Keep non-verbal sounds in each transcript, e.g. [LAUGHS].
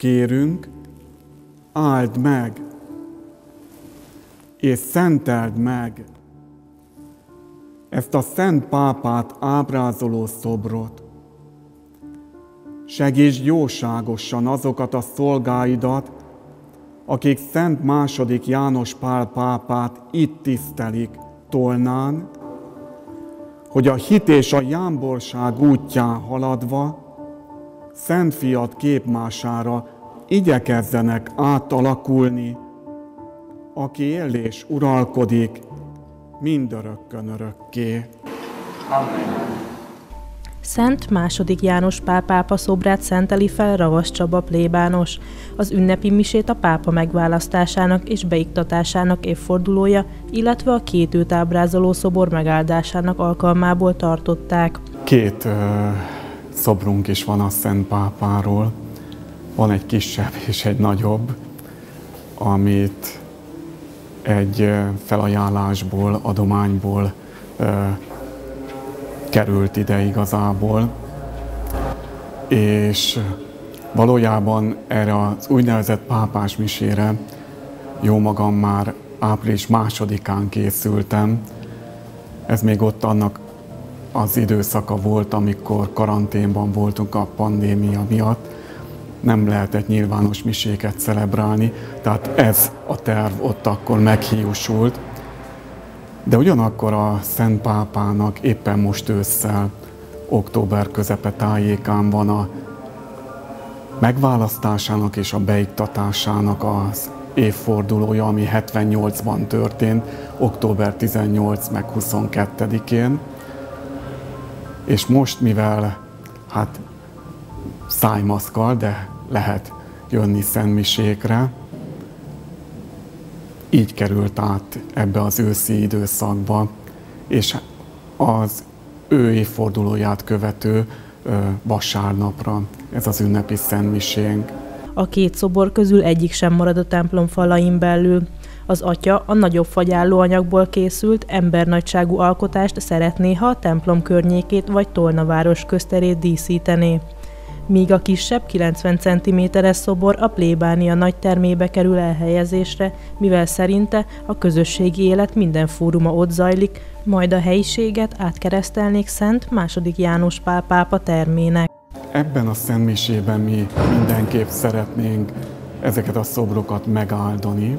Kérünk, áld meg, és szenteld meg ezt a szent pápát ábrázoló szobrot. Segíts jóságosan azokat a szolgáidat, akik Szent második János Pál pápát itt tisztelik Tolnán, hogy a hit és a jámborság útján haladva Szent Fiat képmására igyekezzenek átalakulni, aki él és uralkodik mindörökkön örökké. Amen. Szent második János Pál pápa szobrát szenteli fel Ravas Csaba plébános. Az ünnepi misét a pápa megválasztásának és beiktatásának évfordulója, illetve a két őt ábrázoló szobor megáldásának alkalmából tartották. Két ö, szobrunk is van a Szent Pápáról. Van egy kisebb [LAUGHS] és egy nagyobb, amit egy felajánlásból, adományból került ide igazából, és valójában erre az úgynevezett pápás misére jó magam már április másodikán készültem. Ez még ott annak az időszaka volt, amikor karanténban voltunk a pandémia miatt, nem lehetett nyilvános miséket celebrálni, tehát ez a terv ott akkor meghiúsult. De ugyanakkor a Szent Pápának éppen most ősszel, október közepe tájékán van a megválasztásának és a beiktatásának az évfordulója, ami 78-ban történt, október 18 meg 22-én. És most, mivel hát szájmaszkal, de lehet jönni szentmisékre, így került át ebbe az őszi időszakba, és az ő évfordulóját követő vasárnapra ez az ünnepi szentmisénk. A két szobor közül egyik sem marad a templom falain belül. Az atya a nagyobb fagyálló anyagból készült embernagyságú alkotást szeretné, ha a templom környékét vagy Tolnaváros közterét díszítené míg a kisebb 90 cm-es szobor a plébánia nagy termébe kerül elhelyezésre, mivel szerinte a közösségi élet minden fóruma ott zajlik, majd a helyiséget átkeresztelnék Szent második János Pál pápa termének. Ebben a szentmisében mi mindenképp szeretnénk ezeket a szobrokat megáldani,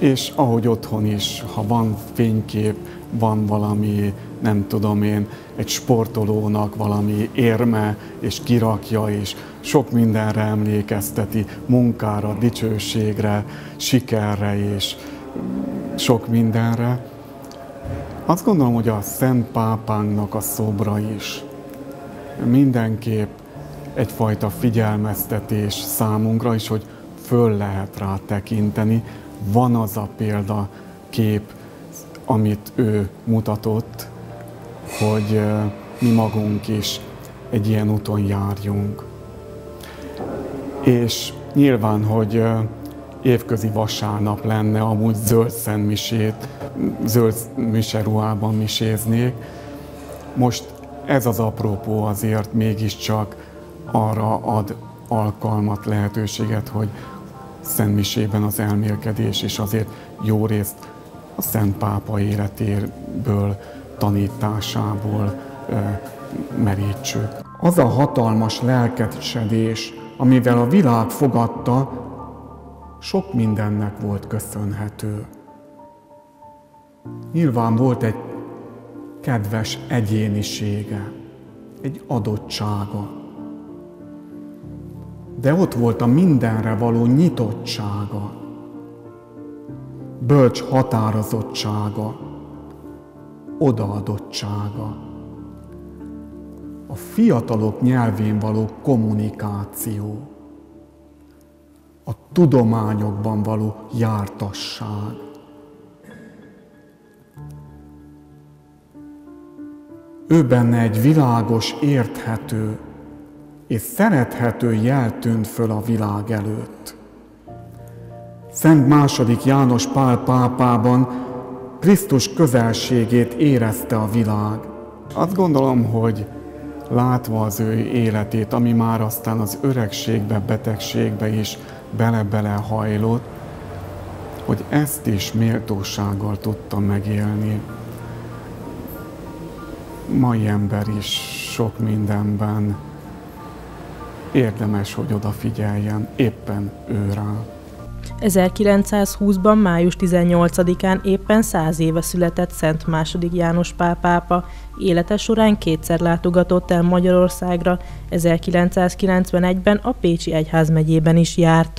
és ahogy otthon is, ha van fénykép, van valami, nem tudom én, egy sportolónak valami érme, és kirakja, és sok mindenre emlékezteti, munkára, dicsőségre, sikerre, és sok mindenre. Azt gondolom, hogy a Szent Pápánknak a szobra is mindenképp egyfajta figyelmeztetés számunkra is, hogy föl lehet rá tekinteni. Van az a példa kép, amit ő mutatott, hogy mi magunk is egy ilyen úton járjunk. És nyilván, hogy évközi vasárnap lenne, amúgy zöld szentmisét, zöld miseruhában miséznék. Most ez az apropó azért mégiscsak arra ad alkalmat, lehetőséget, hogy szentmisében az elmélkedés is azért jó részt a Szent Pápa életéből, tanításából merítsük. Az a hatalmas lelkesedés, amivel a világ fogadta, sok mindennek volt köszönhető. Nyilván volt egy kedves egyénisége, egy adottsága. De ott volt a mindenre való nyitottsága, bölcs határozottsága, odaadottsága, a fiatalok nyelvén való kommunikáció, a tudományokban való jártasság. Ő benne egy világos, érthető és szerethető jel tűnt föl a világ előtt. Szent második János Pál pápában Krisztus közelségét érezte a világ. Azt gondolom, hogy látva az ő életét, ami már aztán az öregségbe, betegségbe is bele-bele hajlott, hogy ezt is méltósággal tudta megélni. Mai ember is sok mindenben érdemes, hogy odafigyeljen éppen ő rá. 1920-ban, május 18-án éppen száz éve született Szent II. János Pál pápa. Élete során kétszer látogatott el Magyarországra, 1991-ben a Pécsi Egyházmegyében is járt.